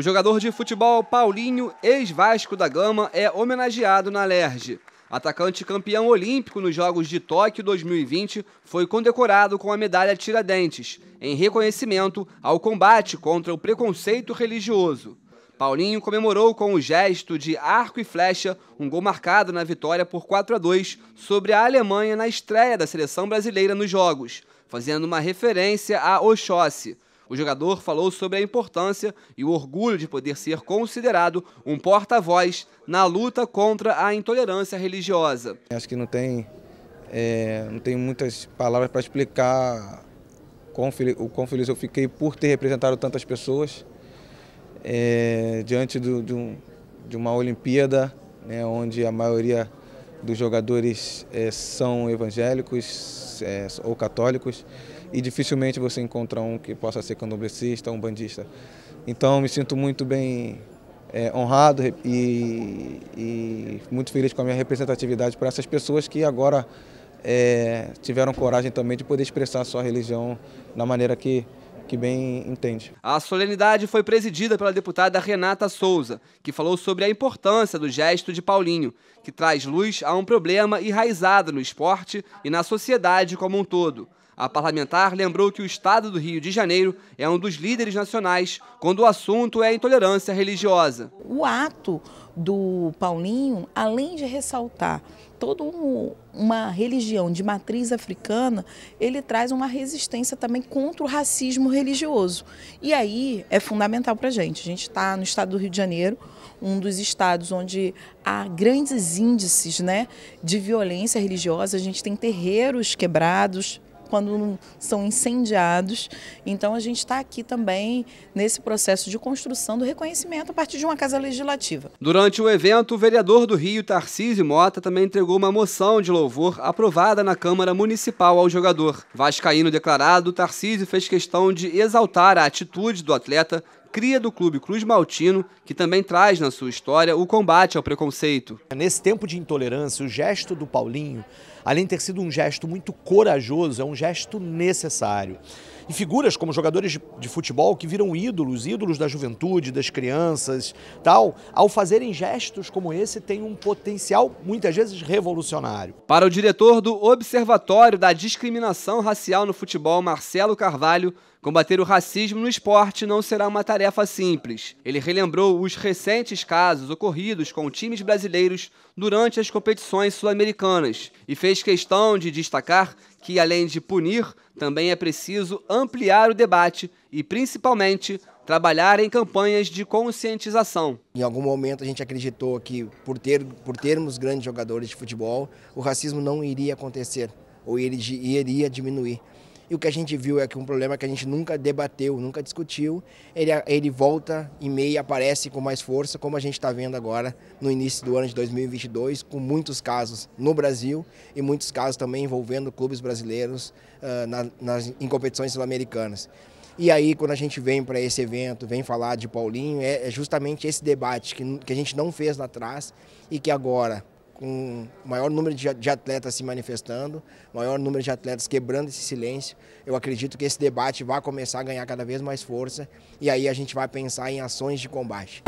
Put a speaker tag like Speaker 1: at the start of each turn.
Speaker 1: O jogador de futebol Paulinho, ex-Vasco da Gama, é homenageado na Lerge. Atacante campeão olímpico nos Jogos de Tóquio 2020 foi condecorado com a medalha Tiradentes, em reconhecimento ao combate contra o preconceito religioso. Paulinho comemorou com o gesto de arco e flecha um gol marcado na vitória por 4 a 2 sobre a Alemanha na estreia da seleção brasileira nos Jogos, fazendo uma referência a Oxóssi, o jogador falou sobre a importância e o orgulho de poder ser considerado um porta-voz na luta contra a intolerância religiosa.
Speaker 2: Acho que não tem, é, não tem muitas palavras para explicar o quão feliz eu fiquei por ter representado tantas pessoas é, diante do, de, um, uma Olimpíada, né, onde a maioria dos jogadores é, são evangélicos é, ou católicos e dificilmente você encontra um que possa ser candomblessista, um bandista. Então me sinto muito bem é, honrado e, e, muito feliz com a minha representatividade para essas pessoas que agora é, tiveram coragem também de poder expressar a sua religião da maneira que, que bem entende.
Speaker 1: A solenidade foi presidida pela deputada Renata Souza, que falou sobre a importância do gesto de Paulinho, que traz luz a um problema enraizado no esporte e na sociedade como um todo. A parlamentar lembrou que o estado do Rio de Janeiro é um dos líderes nacionais quando o assunto é a intolerância religiosa.
Speaker 3: O ato do Paulinho, além de ressaltar toda uma religião de matriz africana, ele traz uma resistência também contra o racismo religioso. E aí é fundamental para a gente. A gente está no estado do Rio de Janeiro, um dos estados onde há grandes índices né, de violência religiosa. A gente tem terreiros quebrados, quando são incendiados. Então a gente está aqui também nesse processo de construção do reconhecimento a partir de uma casa legislativa.
Speaker 1: Durante o evento, o vereador do Rio, Tarcísio Mota, também entregou uma moção de louvor aprovada na Câmara Municipal ao jogador. Vascaíno declarado, Tarcísio fez questão de exaltar a atitude do atleta cria do Clube Cruz Maltino, que também traz na sua história o combate ao preconceito.
Speaker 4: Nesse tempo de intolerância, o gesto do Paulinho, além de ter sido um gesto muito corajoso, é um gesto necessário. E figuras como jogadores de, futebol que viram ídolos, ídolos da juventude, das crianças, tal, ao fazerem gestos como esse, tem um potencial muitas vezes revolucionário.
Speaker 1: Para o diretor do Observatório da Discriminação Racial no Futebol, Marcelo Carvalho, Combater o racismo no esporte não será uma tarefa simples. Ele relembrou os recentes casos ocorridos com times brasileiros durante as competições sul-americanas e fez questão de destacar que, além de punir, também é preciso ampliar o debate e, principalmente, trabalhar em campanhas de conscientização.
Speaker 5: Em algum momento a gente acreditou que, por, ter, por termos grandes jogadores de futebol, o racismo não iria acontecer ou iria diminuir. E o que a gente viu é que um problema que a gente nunca debateu, nunca discutiu, ele, ele volta e meia aparece com mais força, como a gente está vendo agora no início do ano de 2022, com muitos casos no Brasil e muitos casos também envolvendo clubes brasileiros uh, na, nas, em competições sul-americanas. E aí, quando a gente vem para esse evento, vem falar de Paulinho, é, é justamente esse debate que, que a gente não fez lá atrás e que agora, com o maior número de atletas se manifestando, maior número de atletas quebrando esse silêncio. Eu acredito que esse debate vai começar a ganhar cada vez mais força e aí a gente vai pensar em ações de combate.